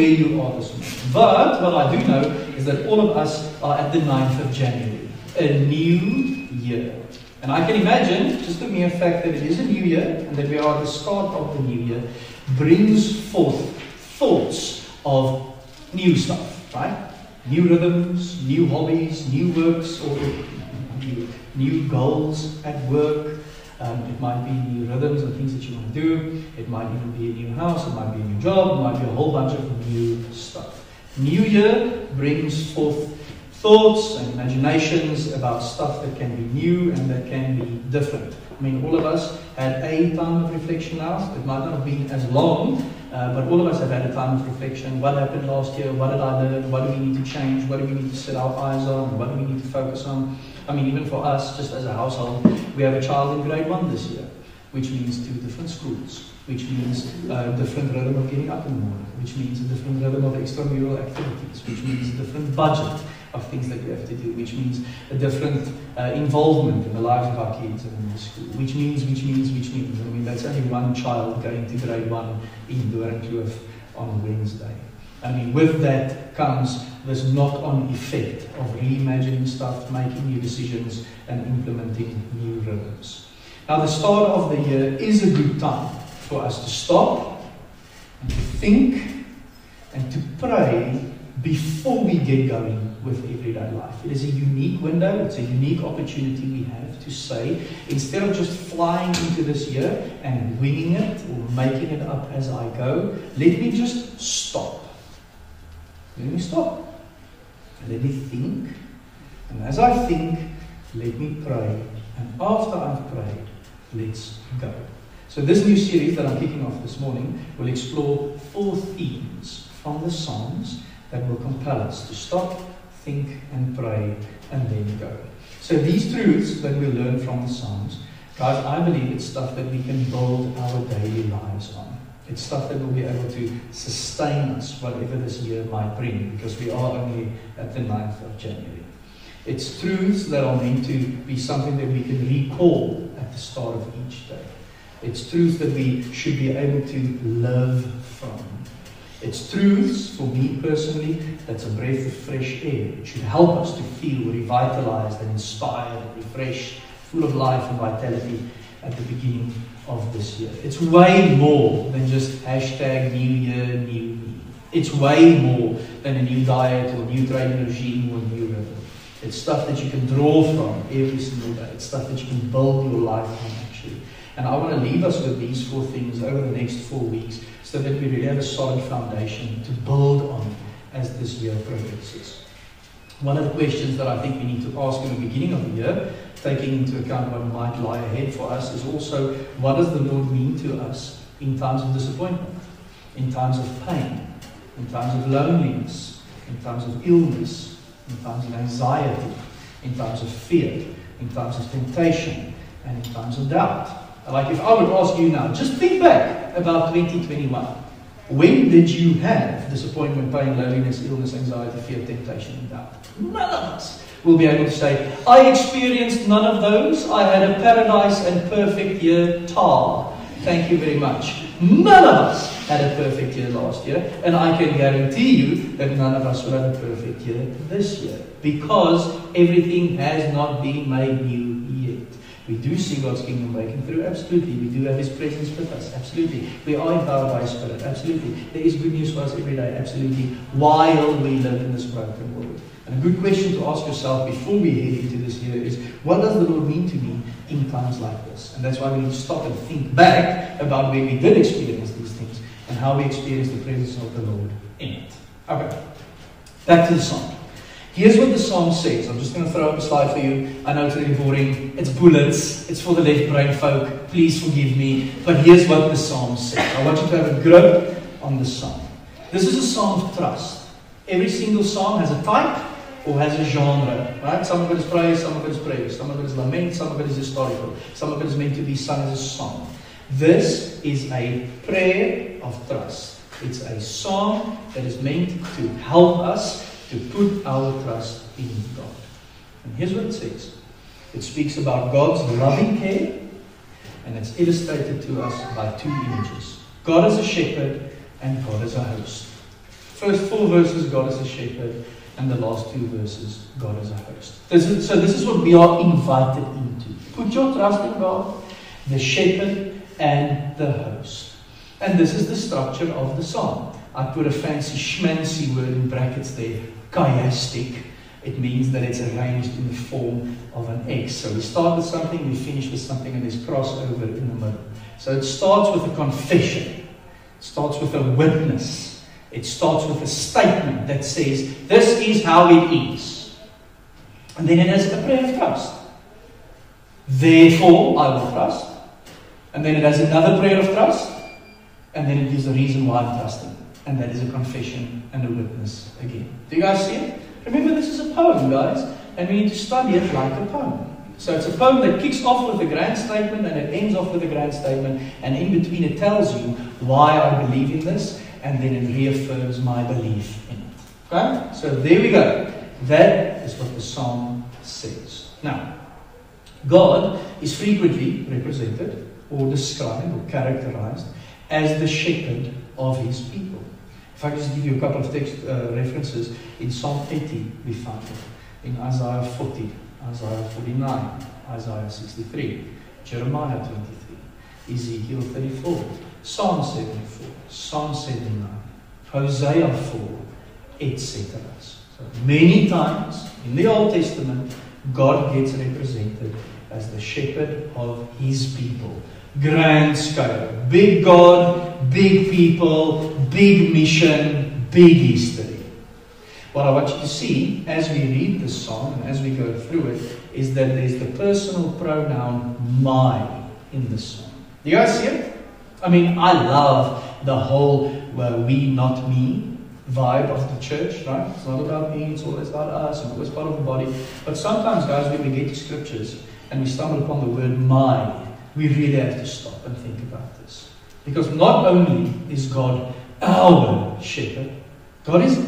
where you are this morning. But what I do know is that all of us are at the 9th of January, a new year. And I can imagine, just the mere fact that it is a new year and that we are at the start of the new year, brings forth thoughts of new stuff, right? New rhythms, new hobbies, new works, or new, new goals at work. Um, it might be new rhythms and things that you want to do. It might even be a new house. It might be a new job. It might be a whole bunch of new stuff. New year brings forth thoughts and imaginations about stuff that can be new and that can be different. I mean, all of us had a time of reflection now. It might not have been as long, uh, but all of us have had a time of reflection. What happened last year? What did I learn? What do we need to change? What do we need to set our eyes on? What do we need to focus on? I mean, even for us, just as a household, we have a child in grade one this year, which means two different schools, which means a different rhythm of getting up in the morning, which means a different rhythm of extramural activities, which means a different budget of things that we have to do, which means a different uh, involvement in the lives of our kids and in the school, which means, which means, which means. I mean, that's only one child going to grade one in Doornkloof on Wednesday. I mean, with that comes this knock-on effect of reimagining stuff, making new decisions, and implementing new rhythms. Now, the start of the year is a good time for us to stop and to think and to pray before we get going with everyday life. It is a unique window, it's a unique opportunity we have to say, instead of just flying into this year and winging it or making it up as I go, let me just stop. Let me stop. Let me think. And as I think, let me pray. And after I've prayed, let's go. So, this new series that I'm kicking off this morning will explore four themes from the Psalms that will compel us to stop, think, and pray, and then go. So, these truths that we learn from the Psalms, guys, I believe it's stuff that we can build our daily lives on. It's stuff that will be able to sustain us, whatever this year might bring, because we are only at the 9th of January. It's truths that are meant to be something that we can recall at the start of each day. It's truths that we should be able to live from. It's truths, for me personally, that's a breath of fresh air. It should help us to feel revitalized and inspired, and refreshed, full of life and vitality at the beginning of this year. It's way more than just hashtag new year, new me. It's way more than a new diet or a new training regime or new rhythm. It's stuff that you can draw from every single day. It's stuff that you can build your life on, actually. And I want to leave us with these four things over the next four weeks so that we really have a solid foundation to build on as this year progresses. One of the questions that I think we need to ask in the beginning of the year, taking into account what might lie ahead for us, is also what does the Lord mean to us in times of disappointment, in times of pain, in times of loneliness, in times of illness, in times of anxiety, in times of fear, in times of temptation, and in times of doubt. Like if I would ask you now, just think back about 2021. When did you have disappointment, pain, loneliness, illness, anxiety, fear, temptation, and doubt? None of us will be able to say, I experienced none of those. I had a paradise and perfect year, tar. Thank you very much. None of us had a perfect year last year, and I can guarantee you that none of us will have a perfect year this year because everything has not been made new we do see God's kingdom breaking through, absolutely. We do have His presence with us, absolutely. We are empowered by His Spirit, absolutely. There is good news for us every day, absolutely, while we live in this broken world. And a good question to ask yourself before we head into this year is what does the Lord mean to me in times like this? And that's why we need to stop and think back about when we did experience these things and how we experienced the presence of the Lord in it. Okay, back to the song. Here's what the song says. I'm just going to throw up a slide for you. I know it's really boring. It's bullets. It's for the left brain folk. Please forgive me. But here's what the psalm says. I want you to have a grip on the psalm. This is a song of trust. Every single song has a type or has a genre. Right? Some of it is praise, some of it is praise, some of it is lament, some of it is historical, some of it is meant to be sung as a song. This is a prayer of trust. It's a song that is meant to help us to put our trust in God. And here's what it says it speaks about God's loving care, and it's illustrated to us by two images God as a shepherd and God as a host. First four verses, God as a shepherd, and the last two verses, God as a host. This is, so, this is what we are invited into. Put your trust in God, the shepherd, and the host. And this is the structure of the psalm. I put a fancy schmancy word in brackets there, chiastic. It means that it's arranged in the form of an X. So we start with something, we finish with something, and there's crossover in the middle. So it starts with a confession, it starts with a witness, it starts with a statement that says, This is how it is. And then it has a prayer of trust. Therefore, I will trust. And then it has another prayer of trust. And then it gives a reason why I'm trusting. And that is a confession and a witness again. Do you guys see it? Remember, this is a poem, guys. And we need to study it like a poem. So it's a poem that kicks off with a grand statement and it ends off with a grand statement. And in between, it tells you why I believe in this. And then it reaffirms my belief in it. Okay? So there we go. That is what the psalm says. Now, God is frequently represented or described or characterized as the shepherd of his people. If I just give you a couple of text uh, references, in Psalm 80 we find it, in Isaiah 40, Isaiah 49, Isaiah 63, Jeremiah 23, Ezekiel 34, Psalm 74, Psalm 79, Hosea 4, etc. So many times in the Old Testament, God gets represented as the shepherd of his people. Grand scale, big God, big people, big mission, big history. What I want you to see as we read this song and as we go through it is that there's the personal pronoun my in the song. Do you guys see it? I mean, I love the whole well, we, not me vibe of the church, right? It's not about me, it's always about us, and always part of the body. But sometimes, guys, when we get to scriptures and we stumble upon the word my, we really have to stop and think about this. Because not only is God our shepherd, God is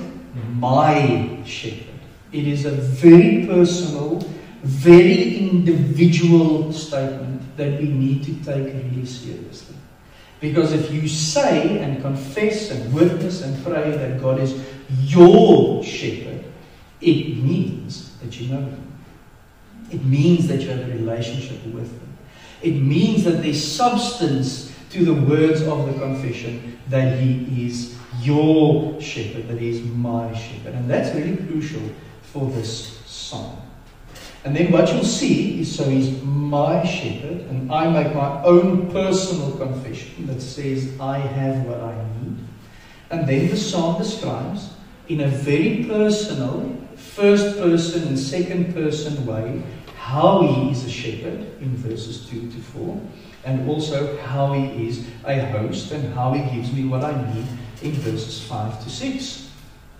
my shepherd. It is a very personal, very individual statement that we need to take really seriously. Because if you say and confess and witness and pray that God is your shepherd, it means that you know Him. It means that you have a relationship with Him. It means that there's substance to the words of the confession that He is your shepherd, that He is my shepherd. And that's really crucial for this song. And then what you'll see is so He's my shepherd, and I make my own personal confession that says, I have what I need. And then the psalm describes in a very personal, first person and second person way how he is a shepherd in verses 2 to 4, and also how he is a host and how he gives me what I need in verses 5 to 6.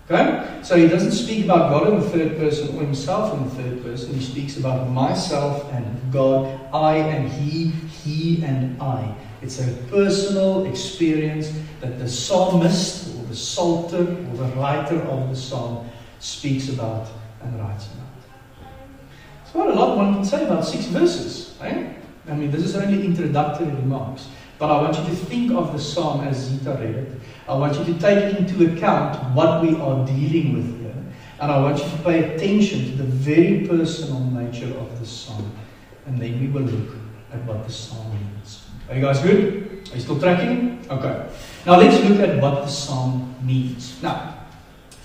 Okay? So he doesn't speak about God in the third person or himself in the third person. He speaks about myself and God, I and he, he and I. It's a personal experience that the psalmist or the psalter or the writer of the psalm speaks about and writes about. It's not a lot one can say about six verses. Right? I mean, this is only introductory remarks. But I want you to think of the psalm as Zita read it. I want you to take into account what we are dealing with here. And I want you to pay attention to the very personal nature of the psalm. And then we will look at what the psalm means. Are you guys good? Are you still tracking? Okay. Now let's look at what the psalm means. Now,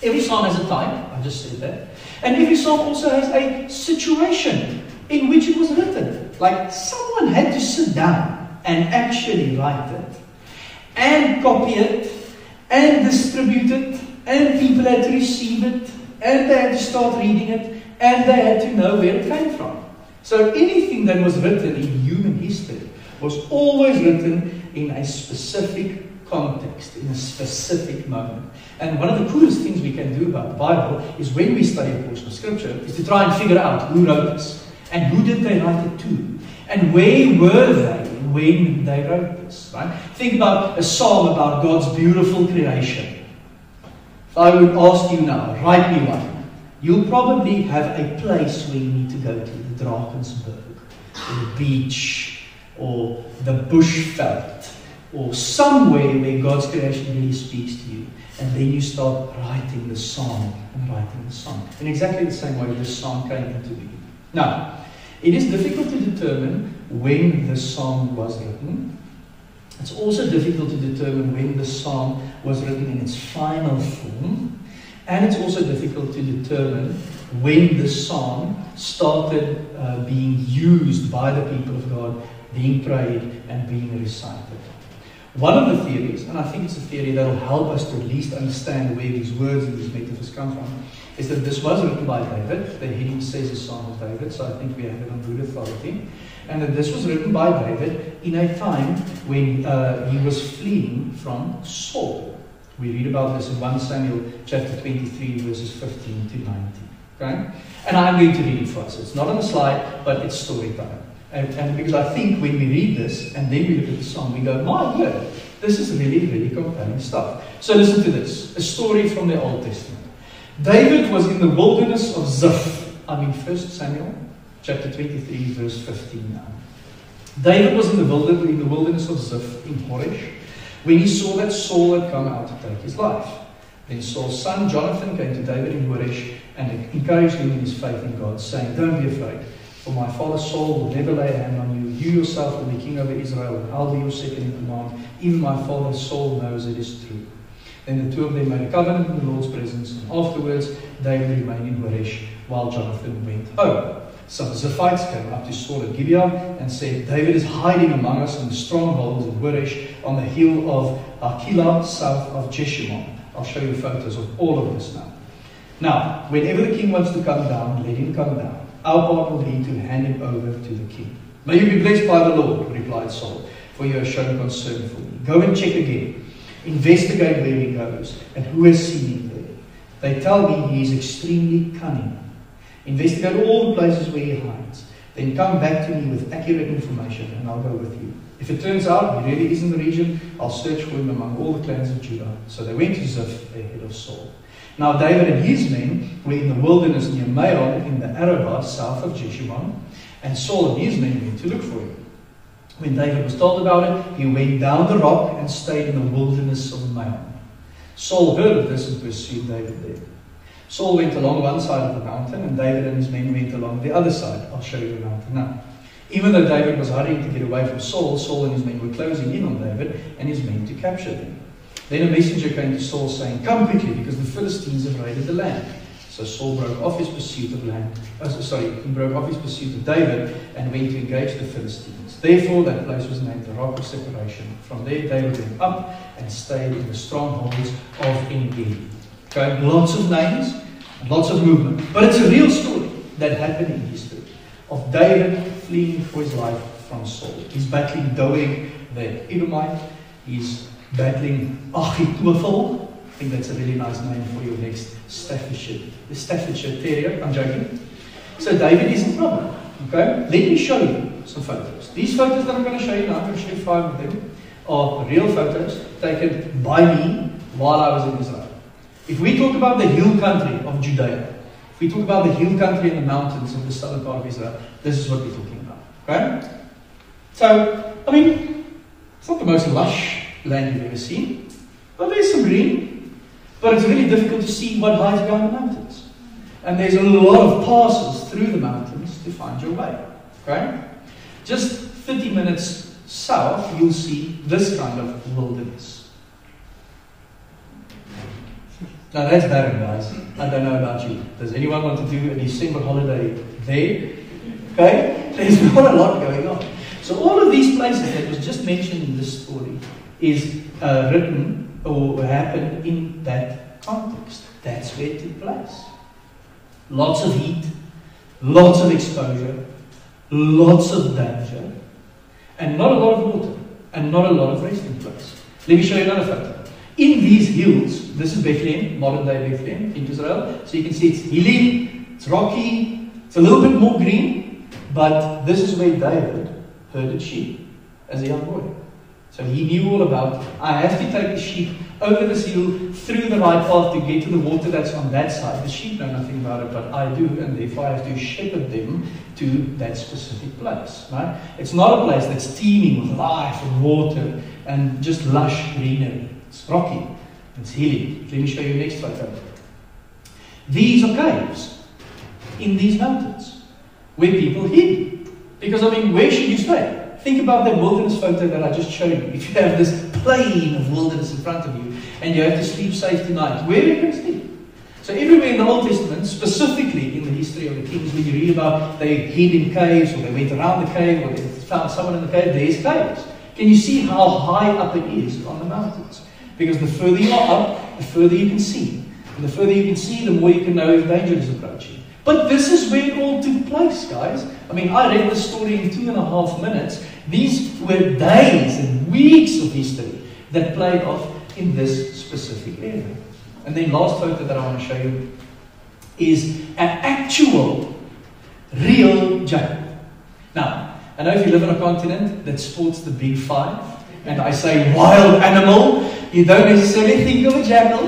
every psalm has a type. I just said that. And every psalm also has a situation in which it was written. Like someone had to sit down and actually write it and copy it and distribute it and people had to receive it and they had to start reading it and they had to know where it came from. So anything that was written in human history was always written in a specific context, in a specific moment. And one of the coolest things we can do about the Bible is when we study a portion of Scripture, is to try and figure out who wrote this and who did they write it to and where were they when they wrote this. Right? Think about a psalm about God's beautiful creation. If I would ask you now, write me one. you'll probably have a place where you need to go to, the Drakensberg, or the beach, or the Bushveld, or some way where God's creation really speaks to you. And then you start writing the song and writing the song. In exactly the same way this song came into being. Now, it is difficult to determine when this song was written. It's also difficult to determine when the song was written in its final form. And it's also difficult to determine when the song started uh, being used by the people of God, being prayed and being recited. One of the theories, and I think it's a theory that will help us to at least understand where these words and these metaphors come from, is that this was written by David. The heading says a song of David, so I think we have it on good authority. And that this was written by David in a time when uh, he was fleeing from Saul. We read about this in 1 Samuel chapter 23, verses 15 to 19. Okay? And I'm going to read it for us. It's not on the slide, but it's story time. And, and, because I think when we read this and then we look at the song, we go, my word, this is really, really compelling stuff. So listen to this a story from the Old Testament. David was in the wilderness of Ziph. I mean, 1 Samuel chapter 23, verse 15 now. David was in the, wilderness, in the wilderness of Ziph in Horesh when he saw that Saul had come out to take his life. Then Saul's son Jonathan came to David in Horesh and encouraged him in his faith in God, saying, Don't be afraid. For my father Saul will never lay a hand on you. You yourself will be king over Israel, and I'll be your second in command. Even my father Saul knows it is true. Then the two of them made a covenant in the Lord's presence, and afterwards David remained in Horesh while Jonathan went home. Some Ziphites came up to Saul at Gibeah and said, David is hiding among us in the strongholds of Horesh on the hill of Hachilah, south of Jeshimon. I'll show you photos of all of this now. Now, whenever the king wants to come down, let him come down. Our part will be to hand him over to the king. May you be blessed by the Lord, replied Saul, for you have shown concern for me. Go and check again. Investigate where he goes and who has seen him there. They tell me he is extremely cunning. Investigate all the places where he hides. Then come back to me with accurate information and I'll go with you. If it turns out he really is in the region, I'll search for him among all the clans of Judah. So they went to Ziph ahead of Saul. Now David and his men were in the wilderness near Maon in the Arabah south of Jeshimon, and Saul and his men went to look for him. When David was told about it, he went down the rock and stayed in the wilderness of Maon. Saul heard of this and pursued David there. Saul went along one side of the mountain, and David and his men went along the other side. I'll show you the mountain now. Even though David was hurrying to get away from Saul, Saul and his men were closing in on David and his men to capture them. Then a messenger came to Saul saying, Come quickly, because the Philistines have raided the land. So Saul broke off his pursuit of land. Uh, sorry, he broke off his pursuit of David and went to engage the Philistines. Therefore, that place was named the Rock of Separation. From there, David went up and stayed in the strongholds of Engedi. Okay, lots of names, lots of movement, but it's a real story that happened in history of David fleeing for his life from Saul. He's battling Doeg, the Edomite. He's battling Achitophel. I think that's a really nice name for your next Staffordshire, the Staffordshire Terrier. I'm joking. So David is in trouble. Okay, let me show you some photos. These photos that I'm going to show you now, I'm going to show you five of them, are real photos taken by me while I was in Israel. If we talk about the hill country of Judea, if we talk about the hill country and the mountains of the southern part of Israel, this is what we're talking about. Okay? So, I mean, it's not the most lush land you've ever seen. But there's some green. But it's really difficult to see what lies behind the mountains. And there's a lot of passes through the mountains to find your way. Okay? Just 30 minutes south, you'll see this kind of wilderness. Now that's barren, guys. I don't know about you. Does anyone want to do a December holiday there? Okay? There's not a lot going on. So all of these places that was just mentioned in this story is uh, written or happened in that context. That's where it took place. Lots of heat, lots of exposure, lots of danger, and not a lot of water, and not a lot of resting place. Let me show you another photo. In these hills, this is Bethlehem, modern day Bethlehem in Israel. So you can see it's hilly, it's rocky, it's a little bit more green, but this is where David herded sheep as a young boy. So he knew all about, I have to take the sheep over this hill, through the right path to get to the water that's on that side. The sheep know nothing about it, but I do, and therefore I have to shepherd them to that specific place. Right? It's not a place that's teeming with life and water and just lush greenery. It's rocky. It's hilly. Let me show you next photo. These are caves in these mountains where people hid. Because I mean, where should you stay? Think about that wilderness photo that I just showed you. If you have this plain of wilderness in front of you and you have to sleep safe tonight, where are you going to sleep? So everywhere in the Old Testament, specifically in the history of the kings, when you read about they hid in caves or they went around the cave or they found someone in the cave, there's caves. Can you see how high up it is on the mountains? Because the further you are up, the further you can see. And the further you can see, the more you can know if danger is approaching. But this is where it all took place, guys. I mean, I read the story in two and a half minutes. These were days and weeks of history that played off in this specific area. And then last photo that I want to show you is an actual, real jackal. Now, I know if you live on a continent that sports the big five, and I say wild animal, you don't necessarily think of a jackal,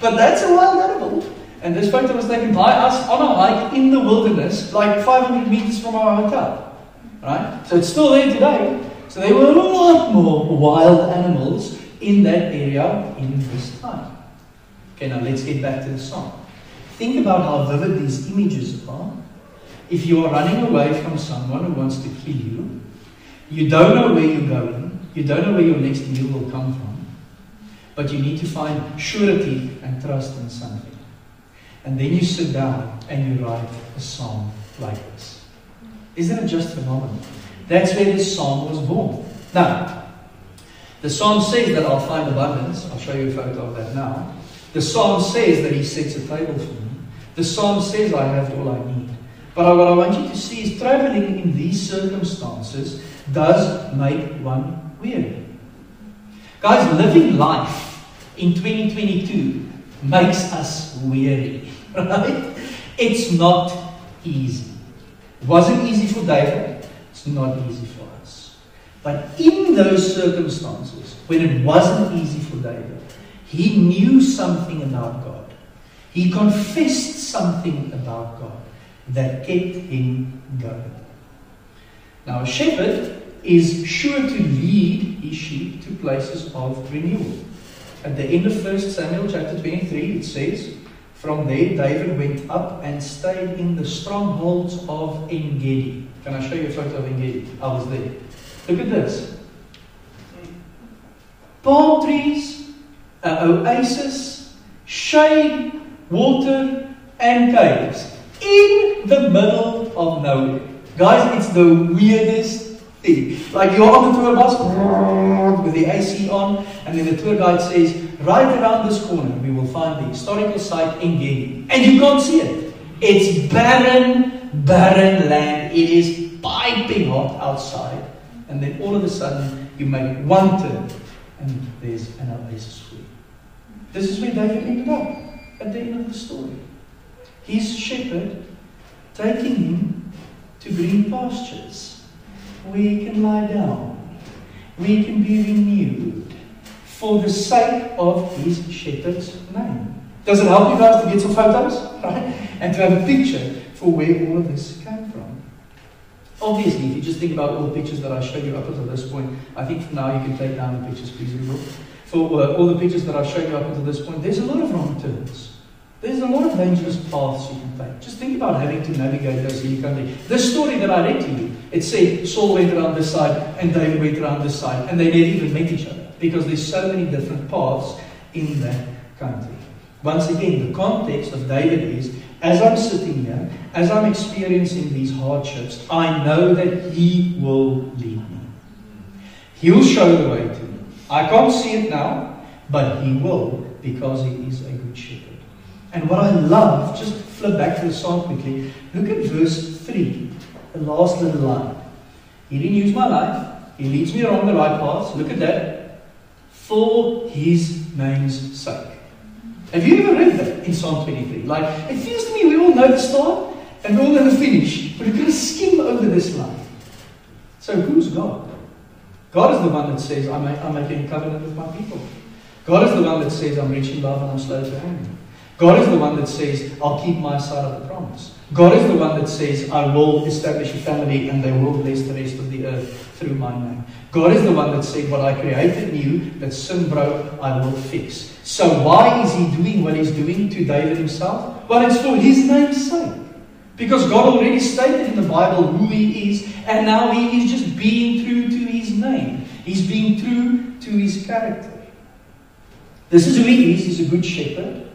but that's a wild animal. And this photo was taken by us on a hike in the wilderness, like 500 meters from our hotel. Right? So it's still there today. So there were a lot more wild animals in that area in this time. Okay, now let's get back to the song. Think about how vivid these images are. If you are running away from someone who wants to kill you, you don't know where you're going, you don't know where your next meal will come from, but you need to find surety and trust in something. And then you sit down and you write a song like this. Isn't it just phenomenal? That's where this song was born. Now, the psalm says that I'll find abundance. I'll show you a photo of that now. The psalm says that he sets a table for me. The psalm says I have all I need. But what I want you to see is traveling in these circumstances does make one weary. Guys, living life in 2022 makes us weary, right? It's not easy. It wasn't easy for David, it's not easy for us. But in those circumstances, when it wasn't easy for David, he knew something about God. He confessed something about God that kept him going. Now, a shepherd is sure to lead his sheep to places of renewal. At the end of 1 Samuel chapter 23, it says, From there David went up and stayed in the strongholds of Engedi. Can I show you a photo of Engedi? I was there. Look at this. Palm trees, an oasis, shade, water, and caves. In the middle of nowhere. Guys, it's the weirdest. Like you're on the tour bus with the AC on, and then the tour guide says, right around this corner, we will find the historical site Engedi. And you can't see it. It's barren, barren land. It is piping hot outside. And then all of a sudden, you make one turn, and there's an oasis for. This is where David ended up at the end of the story. His shepherd taking him to green pastures we can lie down, we can be renewed for the sake of his shepherd's name. Does it help you guys to get some photos? Right? And to have a picture for where all of this came from. Obviously, if you just think about all the pictures that I showed you up until this point, I think for now you can take down the pictures, please. For uh, all the pictures that I showed you up until this point, there's a lot of wrong turns. There's a lot of dangerous paths you can take. Just think about having to navigate those hilly country. This story that I read to you, it said Saul went around this side and David went around this side, and they never even met each other because there's so many different paths in that country. Once again, the context of David is as I'm sitting here, as I'm experiencing these hardships, I know that He will lead me. He'll show the way to me. I can't see it now, but He will because He is a good shepherd. And what I love, just flip back to the psalm quickly, look at verse 3, the last little line. He renews my life, He leads me along the right paths. Look at that. For His name's sake. Have you ever read that in Psalm 23? Like, it feels to me we all know the start and we all know the finish, but we're going to skim over this line. So, who's God? God is the one that says, I'm, I'm making a covenant with my people. God is the one that says, I'm rich in love and I'm slow to anger. God is the one that says, I'll keep my side of the promise. God is the one that says, I will establish a family and they will bless the rest of the earth through my name. God is the one that said, What I created new, that sin broke, I will fix. So why is he doing what he's doing to David himself? Well, it's for his name's sake. Because God already stated in the Bible who he is, and now he is just being true to his name. He's being true to his character. This is who he is. He's a good shepherd.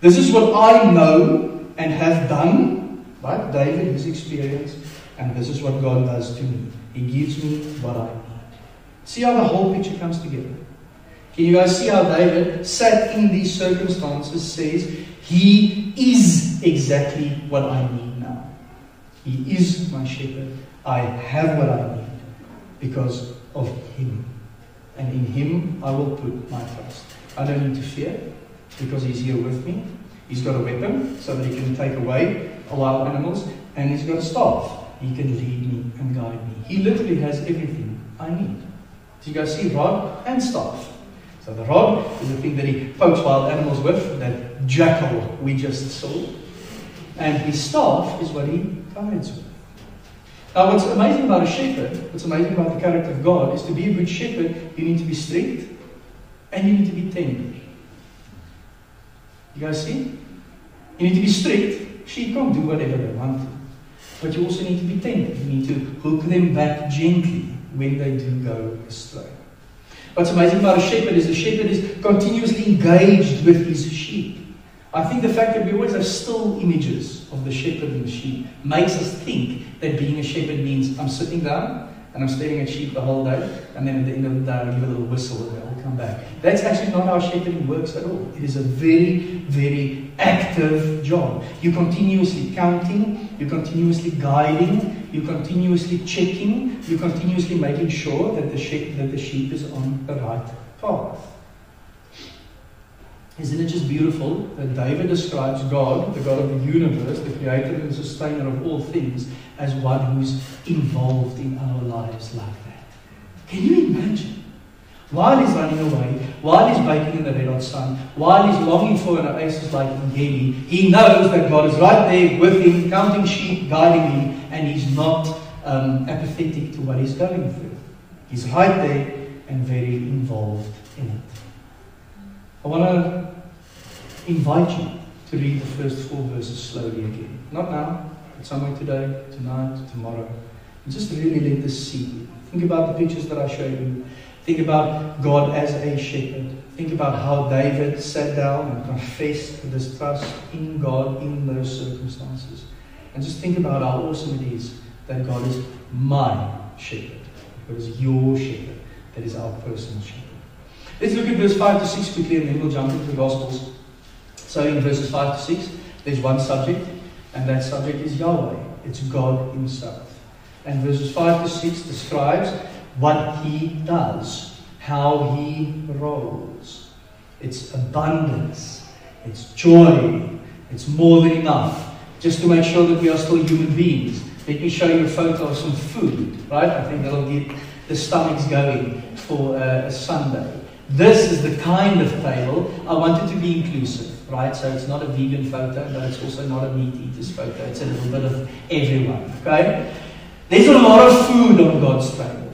This is what I know and have done. Right? David, his experience. And this is what God does to me. He gives me what I need. See how the whole picture comes together. Can you guys see how David, sat in these circumstances, says, He is exactly what I need now. He is my shepherd. I have what I need because of Him. And in Him I will put my trust. I don't need to fear because He's here with me. He's got a weapon so that He can take away wild animals, and He's got a staff. He can lead me and guide me. He literally has everything I need. So you guys see rod and staff. So the rod is the thing that he pokes wild animals with, that jackal we just saw. And his staff is what he guides with. Now, what's amazing about a shepherd, what's amazing about the character of God, is to be a good shepherd, you need to be strict and you need to be tender. You guys see? You need to be strict. Sheep can't do whatever they want to. But you also need to be tender. You need to hook them back gently when they do go astray. What's amazing about a shepherd is the shepherd is continuously engaged with his sheep. I think the fact that we always have still images of the shepherd and the sheep makes us think that being a shepherd means I'm sitting down and I'm staring at sheep the whole day, and then at the end of the day I give a little whistle and they'll come back. That's actually not how shepherding works at all. It is a very, very active job. You're continuously counting, you're continuously guiding, you're continuously checking, you're continuously making sure that the sheep, that the sheep is on the right path. Isn't it just beautiful that David describes God, the God of the universe, the creator and sustainer of all things, as one who's involved in our lives like that? Can you imagine? While he's running away, while he's baking in the red hot sun, while he's longing for an oasis like Engedi, he knows that God is right there with him, counting sheep, guiding him, and he's not um, apathetic to what he's going through. He's right there and very involved in it. I want to invite you to read the first four verses slowly again. Not now, somewhere today, tonight, tomorrow. And just really let this see. Think about the pictures that I showed you. Think about God as a shepherd. Think about how David sat down and confessed this trust in God in those circumstances. And just think about how awesome it is that God is my shepherd. God is your shepherd. That is our personal shepherd. Let's look at verse 5 to 6 quickly and then we'll jump into the Gospels. So in verses 5 to 6, there's one subject, and that subject is Yahweh. It's God Himself. And verses 5 to 6 describes what He does, how He rolls. It's abundance, it's joy, it's more than enough. Just to make sure that we are still human beings. Let me show you a photo of some food, right? I think that'll get the stomachs going for uh, a Sunday. This is the kind of table I wanted to be inclusive, right? So it's not a vegan photo, but it's also not a meat eater's photo. It's a little bit of everyone, okay? There's a lot of food on God's table.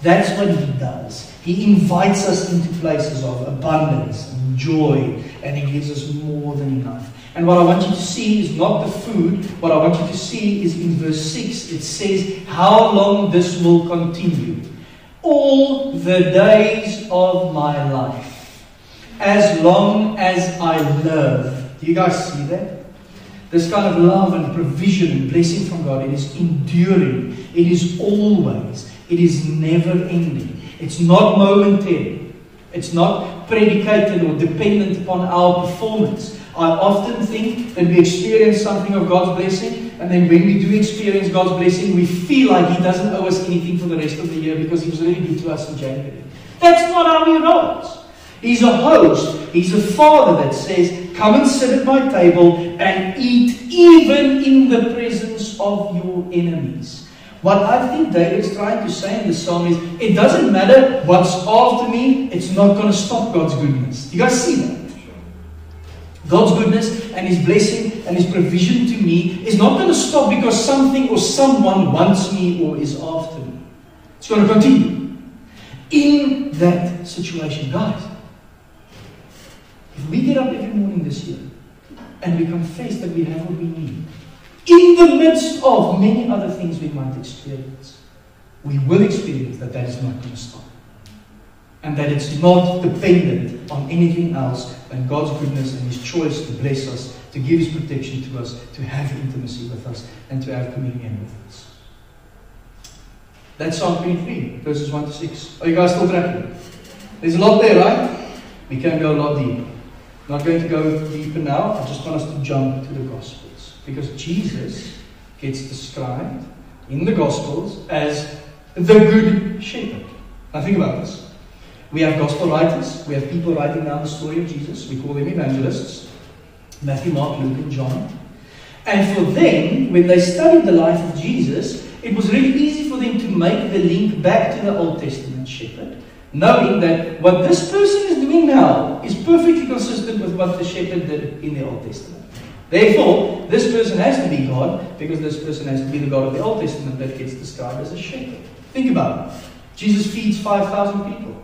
That's what He does. He invites us into places of abundance and joy, and He gives us more than enough. And what I want you to see is not the food. What I want you to see is in verse 6, it says how long this will continue all the days of my life, as long as I live. Do you guys see that? This kind of love and provision and blessing from God, it is enduring. It is always. It is never ending. It's not momentary. It's not predicated or dependent upon our performance. I often think that we experience something of God's blessing, and then when we do experience God's blessing, we feel like He doesn't owe us anything for the rest of the year because He was really good to us in January. That's not how He rolls. He's a host, He's a father that says, Come and sit at my table and eat even in the presence of your enemies. What I think David is trying to say in the psalm is it doesn't matter what's after me, it's not going to stop God's goodness. You guys see that? God's goodness and His blessing and His provision to me is not going to stop because something or someone wants me or is after me. It's going to continue. In that situation, guys, if we get up every morning this year and we confess that we have what we need, in the midst of many other things we might experience, we will experience that that is not going to stop. And that it's not dependent on anything else than God's goodness and His choice to bless us, to give His protection to us, to have intimacy with us, and to have communion with us. That's Psalm 23, verses 1 to 6. Are you guys still tracking? There's a lot there, right? We can go a lot deeper. I'm not going to go deeper now. I just want us to jump to the Gospels. Because Jesus gets described in the Gospels as the Good Shepherd. Now think about this. We have Gospel writers, we have people writing down the story of Jesus. We call them evangelists Matthew, Mark, Luke, and John. And for them, when they studied the life of Jesus, it was really easy for them to make the link back to the Old Testament shepherd, knowing that what this person is doing now is perfectly consistent with what the shepherd did in the Old Testament. Therefore, this person has to be God because this person has to be the God of the Old Testament that gets described as a shepherd. Think about it. Jesus feeds 5,000 people.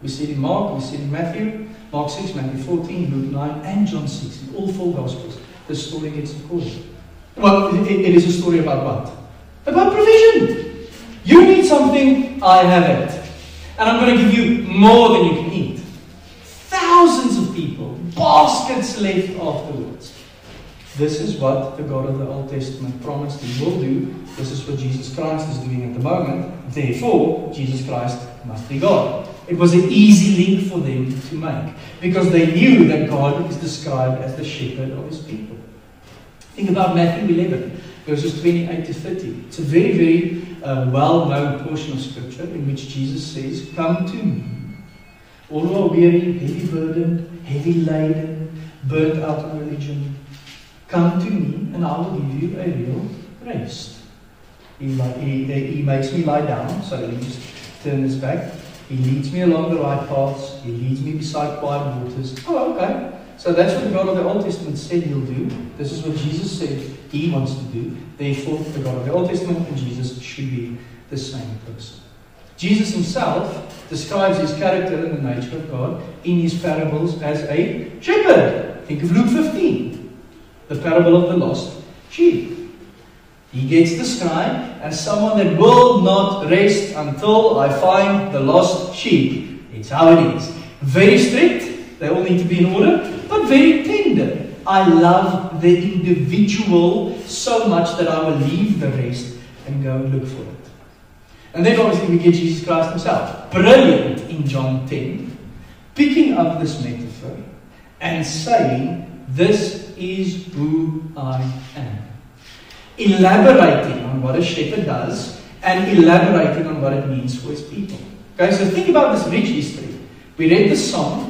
We see it in Mark, we see it in Matthew, Mark 6, Matthew 14, Luke 9, and John 6. In all four Gospels, The story gets recorded. Well, it, it is a story about what? About provision. You need something, I have it. And I'm going to give you more than you can eat. Thousands of people, baskets left afterwards. This is what the God of the Old Testament promised He will do. This is what Jesus Christ is doing at the moment. Therefore, Jesus Christ must be God. It was an easy link for them to make because they knew that God is described as the shepherd of His people. Think about Matthew 11, verses 28 to 30. It's a very, very uh, well known portion of Scripture in which Jesus says, Come to me, all who are weary, heavy burdened, heavy laden, burnt out of religion Come to me, and I will give you a real rest. He, he, he makes me lie down, so let me just turn this back. He leads me along the right paths. He leads me beside quiet waters. Oh, okay. So that's what the God of the Old Testament said he'll do. This is what Jesus said he wants to do. Therefore, the God of the Old Testament and Jesus should be the same person. Jesus himself describes his character and the nature of God in his parables as a shepherd. Think of Luke 15 the parable of the lost sheep. He gets the described as someone that will not rest until I find the lost sheep. It's how it is. Very strict, they all need to be in order, but very tender. I love the individual so much that I will leave the rest and go and look for it. And then obviously we get Jesus Christ himself. Brilliant in John 10, picking up this metaphor and saying, This is who I am. Elaborating on what a shepherd does and elaborating on what it means for his people. Okay, so think about this rich history. We read the psalm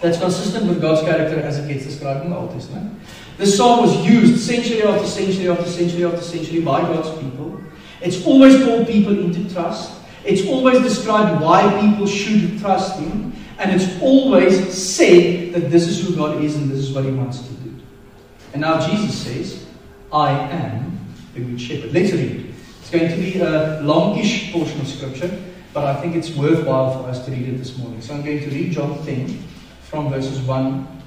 that's consistent with God's character as it gets described in the Old Testament. The psalm was used century after century after century after century by God's people. It's always called people into trust. It's always described why people should trust Him. And it's always said that this is who God is and this is what He wants to do. And now Jesus says, I am the good shepherd. Let's read. It's going to be a longish portion of scripture, but I think it's worthwhile for us to read it this morning. So I'm going to read John 10 from verses 1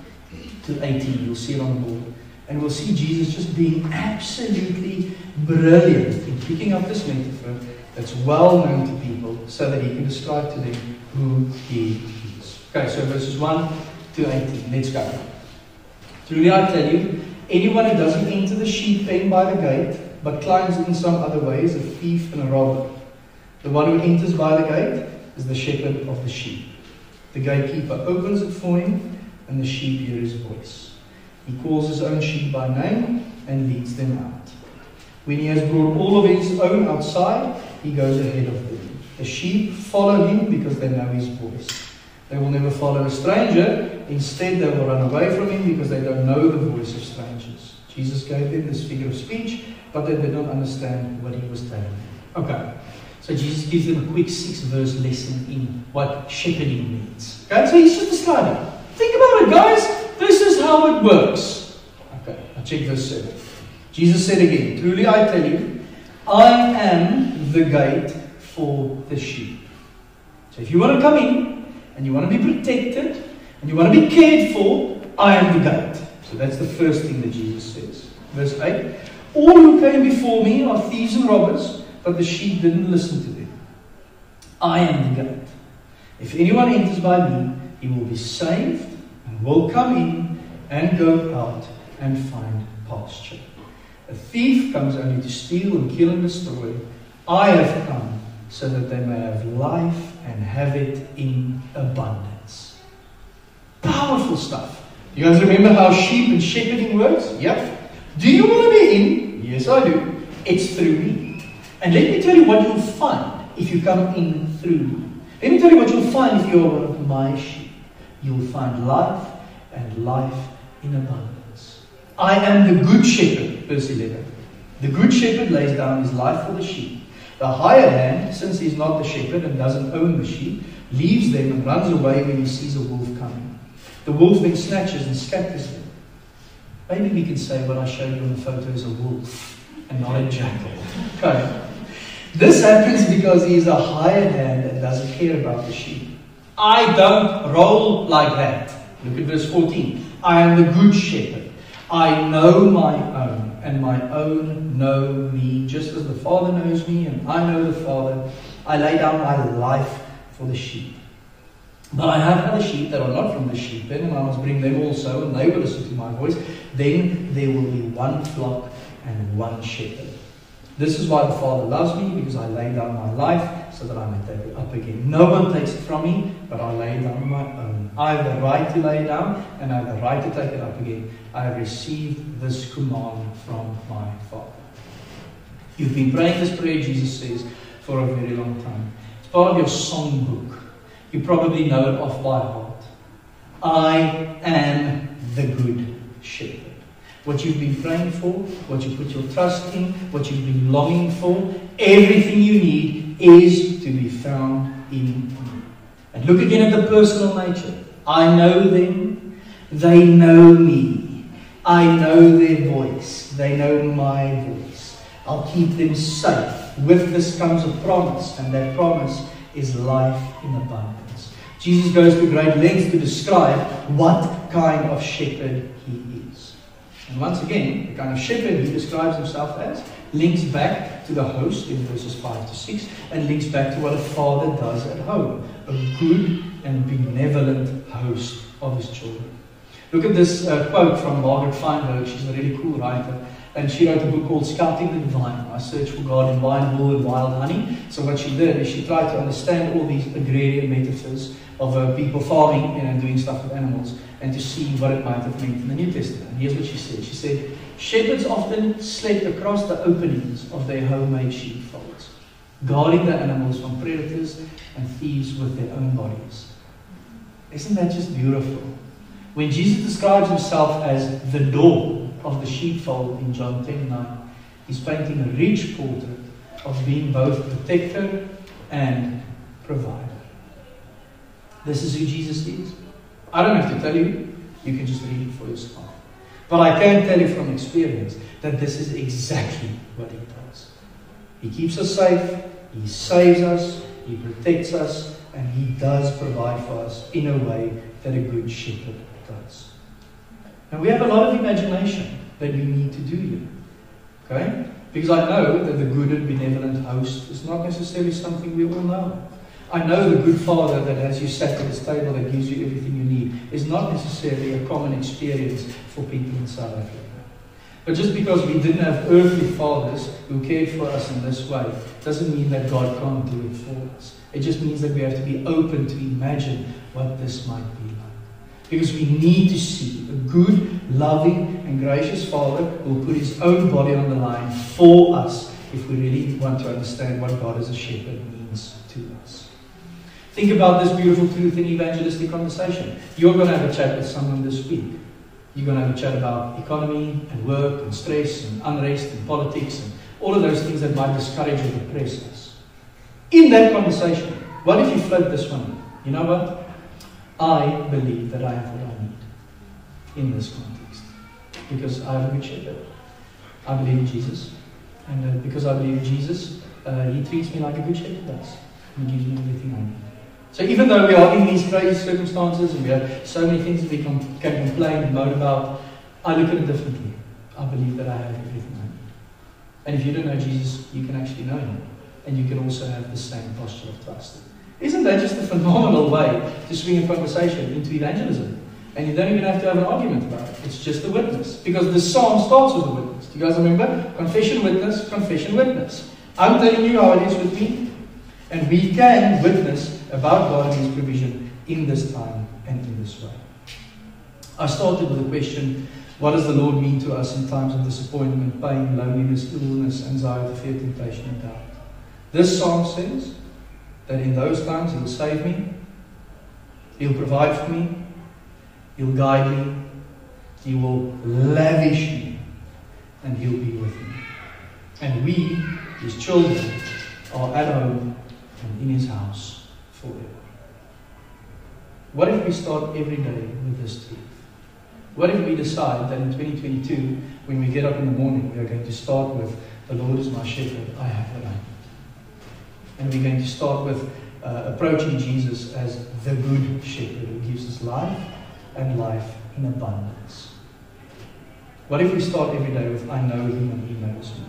to 18. You'll see it on the board. And we'll see Jesus just being absolutely brilliant in picking up this metaphor that's well known to people so that he can describe to them who he is. Okay, so verses 1 to 18. Let's go. Truly I tell you, Anyone who doesn't enter the sheep pen by the gate, but climbs in some other way, is a thief and a robber. The one who enters by the gate is the shepherd of the sheep. The gatekeeper opens it for him, and the sheep hear his voice. He calls his own sheep by name and leads them out. When he has brought all of his own outside, he goes ahead of them. The sheep follow him because they know his voice. They will never follow a stranger. Instead, they will run away from him because they don't know the voice of strangers. Jesus gave them this figure of speech, but they did not understand what he was telling them. Okay. So Jesus gives them a quick six verse lesson in what shepherding means. Okay, so he's just describing. Think about it, guys. This is how it works. Okay, now check verse 7. Jesus said again, Truly I tell you, I am the gate for the sheep. So if you want to come in and you want to be protected and you want to be cared for, I am the gate. So that's the first thing that Jesus says. Verse 8 All who came before me are thieves and robbers, but the sheep didn't listen to them. I am the gate. If anyone enters by me, he will be saved and will come in and go out and find pasture. A thief comes only to steal and kill and destroy. I have come so that they may have life and have it in abundance. Powerful stuff. You guys remember how sheep and shepherding works? Yep. Do you want to be in? Yes, I do. It's through me. And let me tell you what you'll find if you come in through. Let me tell you what you'll find if you're one of my sheep. You'll find life and life in abundance. I am the good shepherd, verse 11. The good shepherd lays down his life for the sheep. The hired hand, since he's not the shepherd and doesn't own the sheep, leaves them and runs away when he sees a wolf coming. The wolf then snatches and scatters them. Maybe we can say what I showed you on the photo is a wolf and not a jackal. Okay. This happens because he is a hired hand and doesn't care about the sheep. I don't roll like that. Look at verse 14. I am the good shepherd. I know my own, and my own know me, just as the Father knows me, and I know the Father. I lay down my life for the sheep. But I have other sheep that are not from the sheep pen, and I must bring them also, and they will listen to my voice. Then there will be one flock and one shepherd. This is why the Father loves me, because I lay down my life so that I may take it up again. No one takes it from me, but I lay it down my own. I have the right to lay it down, and I have the right to take it up again. I have received this command from my Father. You've been praying this prayer, Jesus says, for a very long time. It's part of your songbook. You probably know it off by heart. I am the good shepherd. What you've been praying for, what you put your trust in, what you've been longing for, everything you need is to be found in me. And look again at the personal nature. I know them, they know me. I know their voice, they know my voice. I'll keep them safe. With this comes a promise, and that promise is life in abundance. Jesus goes to great lengths to describe what kind of shepherd. And once again, the kind of shepherd he describes himself as links back to the host in verses 5 to 6 and links back to what a father does at home a good and benevolent host of his children. Look at this uh, quote from Margaret Feinberg. She's a really cool writer. And she wrote a book called Scouting the Divine. I searched for God in wine, wool, and wild honey. So what she did is she tried to understand all these agrarian metaphors of uh, people farming and doing stuff with animals and to see what it might have meant in the New Testament. And here's what she said. She said, Shepherds often slept across the openings of their homemade sheepfolds, guarding the animals from predators and thieves with their own bodies. Isn't that just beautiful? When Jesus describes himself as the door of the sheepfold in John 10 9, he's painting a rich portrait of being both protector and provider. This is who Jesus is. I don't have to tell you, you can just read it for yourself. But I can tell you from experience that this is exactly what he does. He keeps us safe, he saves us, he protects us, and he does provide for us in a way that a good shepherd does. And we have a lot of imagination that we need to do here. Okay? Because I know that the good and benevolent host is not necessarily something we all know. I know the good father that has you sat at his table that gives you everything you need is not necessarily a common experience for people in South Africa. But just because we didn't have earthly fathers who cared for us in this way doesn't mean that God can't do it for us. It just means that we have to be open to imagine what this might be. Because we need to see a good, loving, and gracious Father who will put his own body on the line for us if we really want to understand what God as a shepherd means to us. Think about this beautiful truth in evangelistic conversation. You're going to have a chat with someone this week. You're going to have a chat about economy and work and stress and unrest and politics and all of those things that might discourage or depress us. In that conversation, what if you float this one? You know what? I believe that I have what I need in this context because I have a good shepherd. I believe in Jesus, and uh, because I believe in Jesus, uh, He treats me like a good shepherd does. He gives me everything I need. So even though we are in these crazy circumstances and we have so many things that we can, can complain and moan about, I look at it differently. I believe that I have everything I need. And if you don't know Jesus, you can actually know Him. And you can also have the same posture of trust. Isn't that just a phenomenal way to swing a conversation into evangelism? And you don't even have to have an argument about it. It's just a witness. Because the psalm starts with a witness. Do you guys remember? Confession, witness, confession, witness. I'm telling you how it is with me. And we can witness about God and His provision in this time and in this way. I started with a question what does the Lord mean to us in times of disappointment, pain, loneliness, illness, anxiety, fear, temptation, and doubt? This psalm says that in those times He'll save me, He'll provide for me, He'll guide me, He will lavish me, and He'll be with me. And we, His children, are at home and in His house forever. What if we start every day with this truth? What if we decide that in 2022, when we get up in the morning, we are going to start with, The Lord is my shepherd, I have what I need. And we're going to start with uh, approaching Jesus as the good shepherd who gives us life and life in abundance. What if we start every day with, I know him and he knows me?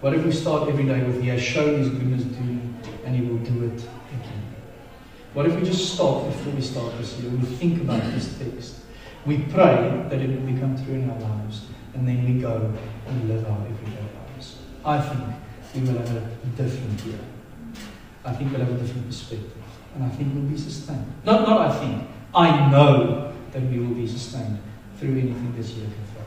What if we start every day with, He has shown His goodness to me and He will do it again? What if we just stop before we start this year? We think about this text. We pray that it will become true in our lives, and then we go and live our everyday lives. I think we will have a different year. I think we'll have a different perspective, and I think we'll be sustained. Not, not I think. I know that we will be sustained through anything this year can